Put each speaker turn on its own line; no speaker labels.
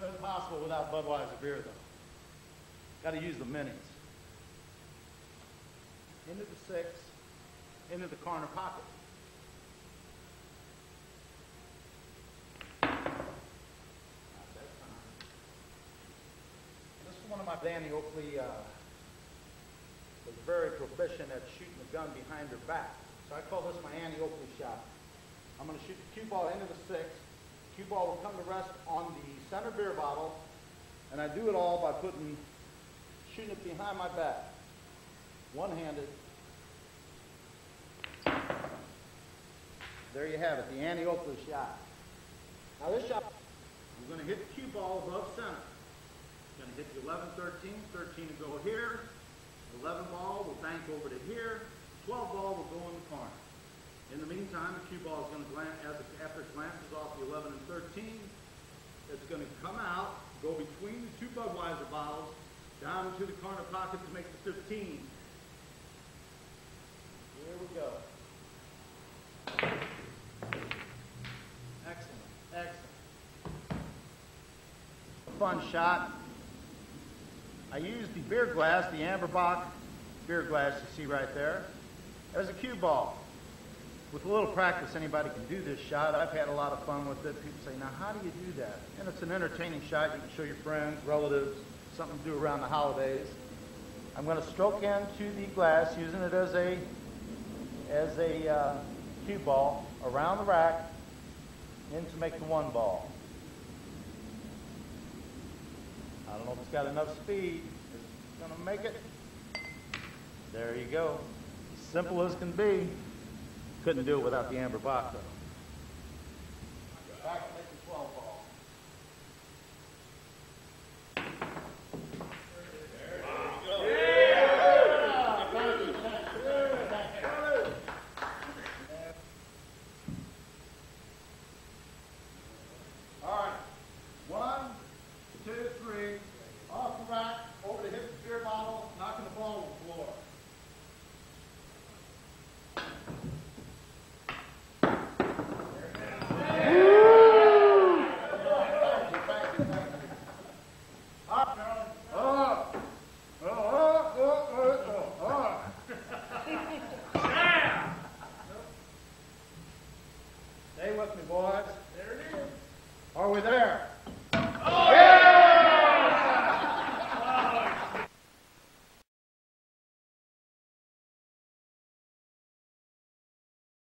Wouldn't possible without Budweiser beer, though. Got to use the minis. Into the six, into the corner pocket. This is one of my Annie Oakley, uh, was very proficient at shooting the gun behind her back. So I call this my Annie Oakley shot. I'm going to shoot the cue ball into the six. Cue ball will come to rest on the center beer bottle, and I do it all by putting, shooting it behind my back, one-handed. There you have it, the Annie Oakley shot. Now this shot, I'm going to hit the cue ball above center. Going to hit the 11, 13, 13 to go here. 11 ball will bank over to here. 12 ball will go in the corner. In the meantime, the cue ball is going to glance, as it, after it glances off the 11 and 13, it's going to come out, go between the two Budweiser bottles, into the corner pocket to make the 15. Here we go. Excellent, excellent. Fun shot. I used the beer glass, the AmberBock beer glass you see right there, as a cue ball. With a little practice, anybody can do this shot. I've had a lot of fun with it. People say, now how do you do that? And it's an entertaining shot. You can show your friends, relatives, something to do around the holidays. I'm going to stroke into the glass using it as a, as a uh, cue ball around the rack in to make the one ball. I don't know if it's got enough speed. It's going to make it. There you go. Simple as can be. Couldn't do it without the amber box, though. Back and make the 12 ball. Yeah! Thank you, thank you, thank you. All right. One, two, three. Off the rack, over to hit the beer bottle, knocking the ball on the floor. Stay with me, boys. There it is. Are we there?